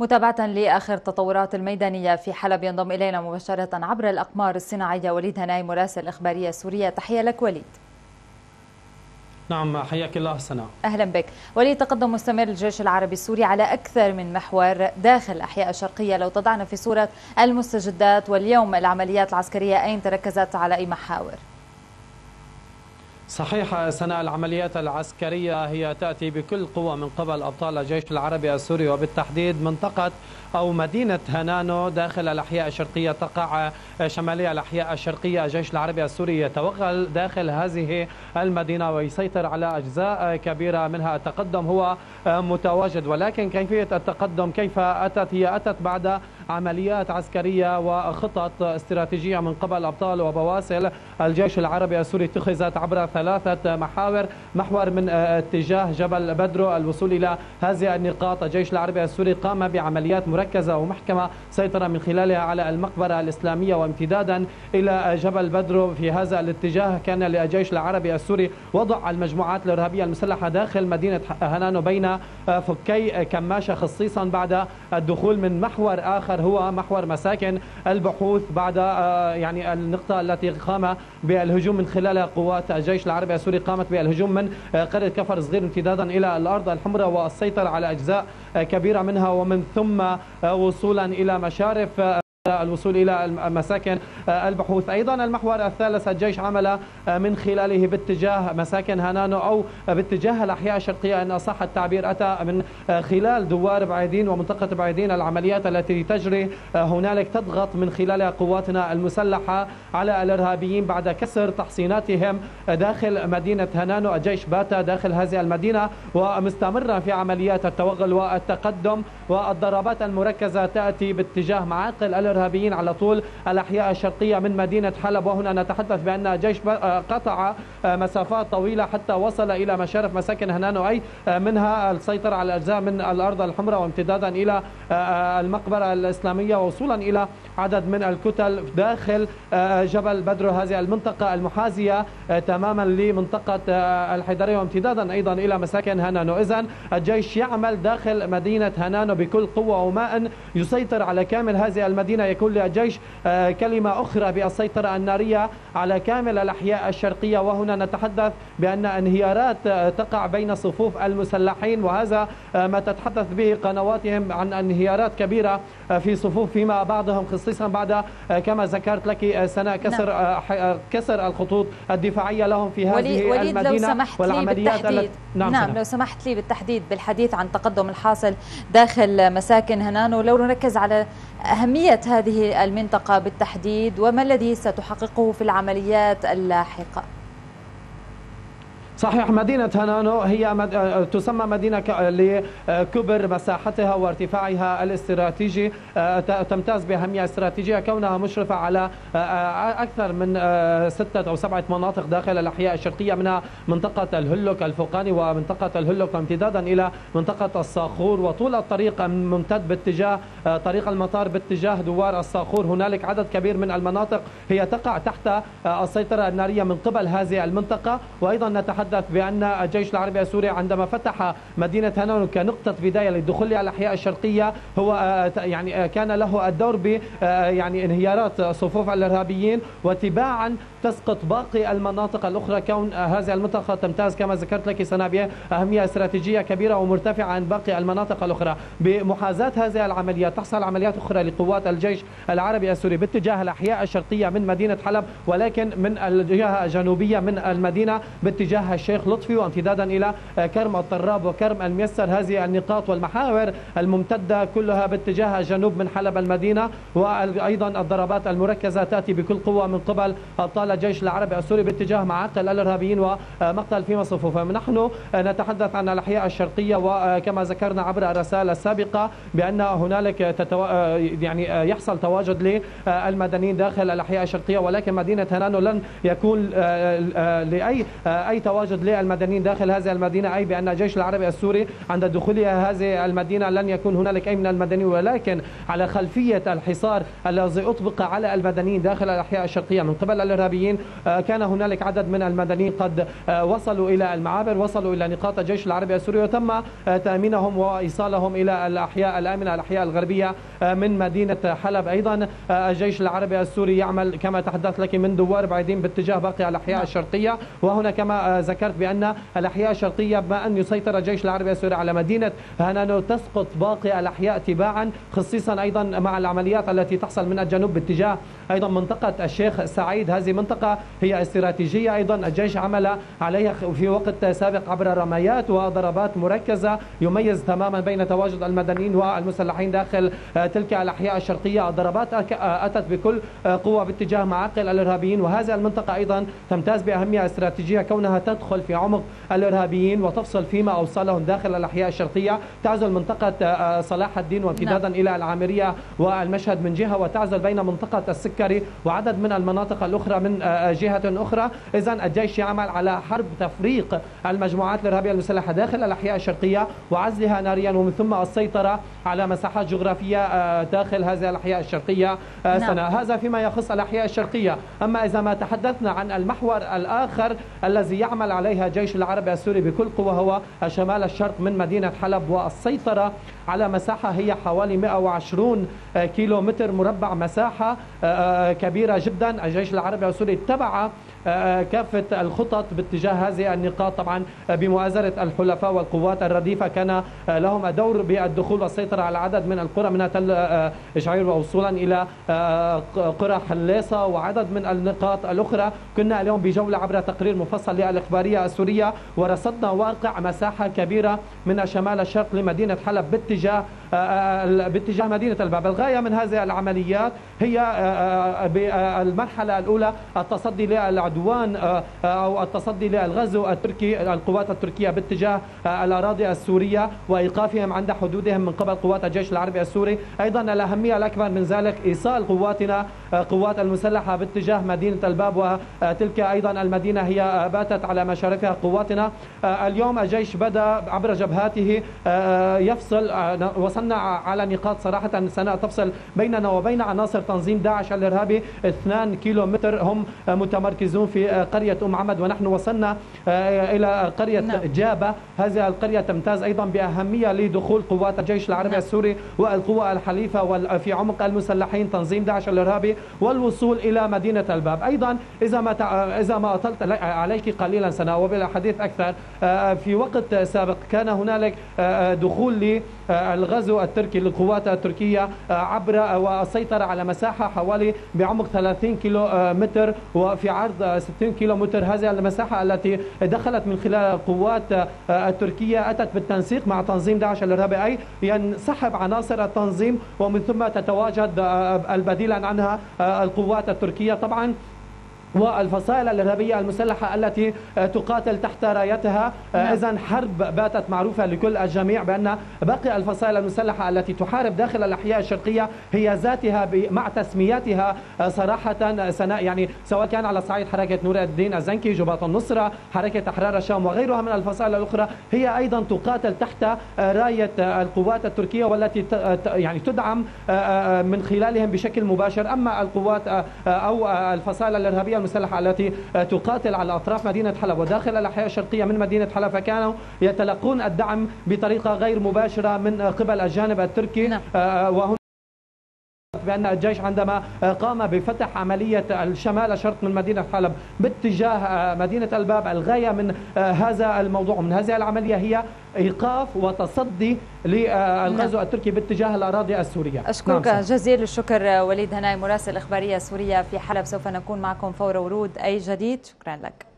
متابعة لآخر التطورات الميدانية في حلب ينضم إلينا مباشرة عبر الأقمار الصناعية وليد هناي مراسل إخبارية سورية. تحية لك وليد. نعم حياك الله سناء أهلا بك. وليد تقدم مستمر الجيش العربي السوري على أكثر من محور داخل الأحياء الشرقية. لو تضعنا في صورة المستجدات واليوم العمليات العسكرية أين تركزت على أي محاور؟ صحيح سنة العمليات العسكرية هي تأتي بكل قوة من قبل أبطال الجيش العربي السوري وبالتحديد منطقة أو مدينة هنانو داخل الأحياء الشرقية. تقع شمالية الأحياء الشرقية. الجيش العربي السوري يتوغل داخل هذه المدينة ويسيطر على أجزاء كبيرة منها. التقدم هو متواجد ولكن كيفية التقدم؟ كيف أتت؟ هي أتت بعد عمليات عسكرية وخطط استراتيجية من قبل أبطال وبواسل. الجيش العربي السوري اتخذت عبر ثلاثة محاور محور من اتجاه جبل بدرو الوصول إلى هذه النقاط الجيش العربي السوري قام بعمليات مركزة ومحكمة سيطر من خلالها على المقبرة الإسلامية وامتدادا إلى جبل بدرو في هذا الاتجاه. كان للجيش العربي السوري وضع المجموعات الإرهابية المسلحة داخل مدينة هنانو بين فكي كماشة خصيصا بعد الدخول من محور آخر هو محور مساكن البحوث بعد يعني النقطة التي قام بالهجوم من خلال قوات الجيش العربي السوري. قامت بالهجوم من قرية كفر صغير امتدادا إلى الأرض الحمراء والسيطرة على أجزاء كبيرة منها. ومن ثم وصولا إلى مشارف الوصول إلى مساكن البحوث. أيضا المحور الثالث الجيش عمل من خلاله باتجاه مساكن هنانو أو باتجاه الأحياء الشرقية. إن صح التعبير أتى من خلال دوار بعيدين ومنطقة بعيدين العمليات التي تجري هنالك تضغط من خلال قواتنا المسلحة على الإرهابيين بعد كسر تحصيناتهم داخل مدينة هنانو. الجيش بات داخل هذه المدينة ومستمرا في عمليات التوغل والتقدم والضربات المركزة تأتي باتجاه معاقل الإرهابيين. على طول الأحياء الشرقية من مدينة حلب. وهنا نتحدث بأن الجيش قطع مسافات طويلة حتى وصل إلى مشارف مساكن هنانو أي منها السيطرة على أجزاء من الأرض الحمراء وامتدادا إلى المقبرة الإسلامية ووصولا إلى عدد من الكتل داخل جبل بدر. هذه المنطقة المحاذية تماما لمنطقة الحيدرية وامتدادا أيضا إلى مساكن هنانو. إذا الجيش يعمل داخل مدينة هنانو بكل قوة وما أن يسيطر على كامل هذه المدينة. يكون للجيش كلمة أخرى بالسيطرة النارية على كامل الأحياء الشرقية. وهنا نتحدث بأن انهيارات تقع بين صفوف المسلحين وهذا ما تتحدث به قنواتهم عن انهيارات كبيرة في صفوف فيما بعضهم خصيصا بعد كما ذكرت لك سنة كسر نعم. كسر الخطوط الدفاعية لهم في هذه وليد المدينة لو سمحت والعمليات لي بالتحديد. نعم, نعم لو سمحت لي بالتحديد بالحديث عن التقدم الحاصل داخل مساكن هنانو لو نركز على أهمية هذه المنطقة بالتحديد وما الذي ستحققه في العمليات اللاحقة؟ صحيح مدينة هنانو هي مد... تسمى مدينة لكبر مساحتها وارتفاعها الاستراتيجي تمتاز بأهمية استراتيجية كونها مشرفة على أكثر من ستة أو سبعة مناطق داخل الأحياء الشرقية منها منطقة الهلوك الفوقاني ومنطقة الهلوك امتدادا إلى منطقة الصاخور وطول الطريق ممتد باتجاه طريق المطار باتجاه دوار الصاخور هنالك عدد كبير من المناطق هي تقع تحت السيطرة النارية من قبل هذه المنطقة. وأيضا نتحدث تحدث بأن الجيش العربي السوري عندما فتح مدينة هنون كنقطة بداية للدخول على الأحياء الشرقية هو يعني كان له الدور ب يعني انهيارات صفوف الإرهابيين وتباعا تسقط باقي المناطق الأخرى. كون هذه المنطقة تمتاز كما ذكرت لك سنابيا أهمية استراتيجية كبيرة ومرتفعة عن باقي المناطق الأخرى. بمحاذاة هذه العمليات تحصل عمليات أخرى لقوات الجيش العربي السوري باتجاه الأحياء الشرقية من مدينة حلب ولكن من الجهة الجنوبية من المدينة باتجاه الشيخ لطفي وامتدادا إلى كرم الطراب وكرم الميسر. هذه النقاط والمحاور الممتدة كلها باتجاه الجنوب من حلب المدينة وأيضا الضربات المركزة تأتي بكل قوة من قبل أبطال الجيش العربي السوري باتجاه معقل الإرهابيين ومقتل في صفوفهم نحن نتحدث عن الأحياء الشرقية وكما ذكرنا عبر الرسائل السابقة بأن هنالك تتو... يعني يحصل تواجد للمدنيين داخل الأحياء الشرقية ولكن مدينة هنانو لن يكون لأي أي تواجد تواجد للمدنيين داخل هذه المدينة أي بأن الجيش العربي السوري عند دخولها هذه المدينة لن يكون هنالك أي من المدنيين ولكن على خلفية الحصار الذي أطبق على المدنيين داخل الأحياء الشرقية من قبل الإرهابيين كان هنالك عدد من المدنيين قد وصلوا إلى المعابر وصلوا إلى نقاط الجيش العربي السوري وتم تأمينهم وإيصالهم إلى الأحياء الآمنة الأحياء الغربية من مدينة حلب أيضا الجيش العربي السوري يعمل كما تحدث لك من دوار بعيدين باتجاه باقي الأحياء نعم. الشرقية وهنا كما ذكرت بأن الأحياء الشرقية بما أن يسيطر الجيش العربي السوري على مدينة هنانو تسقط باقي الأحياء تباعا خصيصا أيضا مع العمليات التي تحصل من الجنوب باتجاه أيضا منطقة الشيخ سعيد. هذه منطقة هي استراتيجية أيضا الجيش عمل عليها في وقت سابق عبر رميات وضربات مركزة يميز تماما بين تواجد المدنيين والمسلحين داخل تلك الأحياء الشرقية. الضربات أتت بكل قوة باتجاه معاقل الإرهابيين وهذه المنطقة أيضا تمتاز بأهمية استراتيجية كونها تدخل في عمق الإرهابيين وتفصل فيما أوصلهم داخل الأحياء الشرقية تعزل منطقة صلاح الدين وامتدادا نعم. إلى العامرية والمشهد من جهة وتعزل بين منطقة السكري وعدد من المناطق الأخرى من جهة أخرى إذا الجيش يعمل على حرب تفريق المجموعات الإرهابية المسلحة داخل الأحياء الشرقية وعزلها ناريا ومن ثم السيطرة على مساحات جغرافية داخل هذه الأحياء الشرقية نعم. هذا فيما يخص الأحياء الشرقية أما إذا ما تحدثنا عن المحور الآخر الذي يعمل عليها الجيش العربي السوري بكل قوة هو شمال الشرق من مدينة حلب والسيطرة على مساحة هي حوالي 120 كيلو متر مربع مساحة كبيرة جدا. الجيش العربي السوري اتبع كافة الخطط باتجاه هذه النقاط. طبعا بمؤازرة الحلفاء والقوات الرديفة كان لهم دور بالدخول والسيطرة على عدد من القرى منها تل إشعير ووصولا إلى قرى حليصة وعدد من النقاط الأخرى. كنا اليوم بجولة عبر تقرير مفصل للإخبارية السورية ورصدنا واقع مساحة كبيرة من شمال الشرق لمدينة حلب باتجاه باتجاه مدينة الباب. الغاية من هذه العمليات هي بالمرحلة الأولى التصدي للعدوان أو التصدي للغزو التركي القوات التركية باتجاه الأراضي السورية وإيقافهم عند حدودهم من قبل قوات الجيش العربي السوري. أيضا الأهمية الأكبر من ذلك إيصال قواتنا قوات المسلحة باتجاه مدينة الباب. وتلك أيضا المدينة هي باتت على مشارفها قواتنا. اليوم الجيش بدأ عبر جبهاته يفصل وصلنا على نقاط صراحة تفصل بيننا وبين عناصر تنظيم داعش الإرهابي 2 كيلو متر هم متمركزون في قرية أم عمد ونحن وصلنا إلى قرية نعم. جابة هذه القرية تمتاز أيضا بأهمية لدخول قوات الجيش العربي نعم. السوري والقوى الحليفة في عمق المسلحين تنظيم داعش الإرهابي والوصول إلى مدينة الباب أيضا إذا ما إذا ما أطلت عليك قليلا سنة وبالحديث أكثر في وقت سابق كان هنالك دخول للغزو التركي للقوات التركية عبر والسيطرة على مساحة حوالي بعمق 30 كيلو متر وفي عرض 60 كيلو متر. هذه المساحة التي دخلت من خلال القوات التركية أتت بالتنسيق مع تنظيم داعش الإرهابي أي ينسحب عناصر التنظيم ومن ثم تتواجد البديلا عنها القوات التركية. طبعا والفصائل الإرهابية المسلحة التي تقاتل تحت رايتها نعم. إذا حرب باتت معروفة لكل الجميع بأن باقي الفصائل المسلحة التي تحارب داخل الأحياء الشرقية هي ذاتها مع تسمياتها صراحة سناء يعني سواء كان على صعيد حركة نور الدين الزنكي جبهة النصرة حركة أحرار الشام وغيرها من الفصائل الأخرى هي أيضا تقاتل تحت راية القوات التركية والتي يعني تدعم من خلالهم بشكل مباشر أما القوات أو الفصائل الإرهابية المسلحة التي تقاتل على أطراف مدينة حلب وداخل الأحياء الشرقية من مدينة حلب فكانوا يتلقون الدعم بطريقة غير مباشرة من قبل الجانب التركي نعم. آه، وهنا بأن الجيش عندما قام بفتح عملية الشمال الشرق من مدينة حلب باتجاه آه، مدينة الباب الغاية من آه، هذا الموضوع. من هذه العملية هي إيقاف وتصدي للغزو نعم. التركي باتجاه الأراضي السورية. أشكرك نعم جزيل الشكر وليد هناي مراسل الإخبارية السورية في حلب. سوف نكون معكم فور ورود أي جديد. شكرا لك.